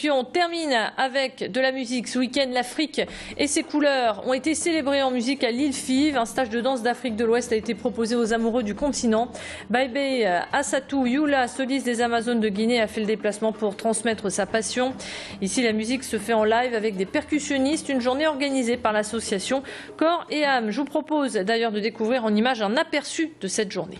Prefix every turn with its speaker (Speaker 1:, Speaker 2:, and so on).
Speaker 1: Puis on termine avec de la musique. Ce week-end, l'Afrique et ses couleurs ont été célébrées en musique à l'île Five. Un stage de danse d'Afrique de l'Ouest a été proposé aux amoureux du continent. Baibe Asatou Yula, soliste des Amazones de Guinée, a fait le déplacement pour transmettre sa passion. Ici, la musique se fait en live avec des percussionnistes. Une journée organisée par l'association Corps et âme. Je vous propose d'ailleurs de découvrir en images un aperçu de cette journée.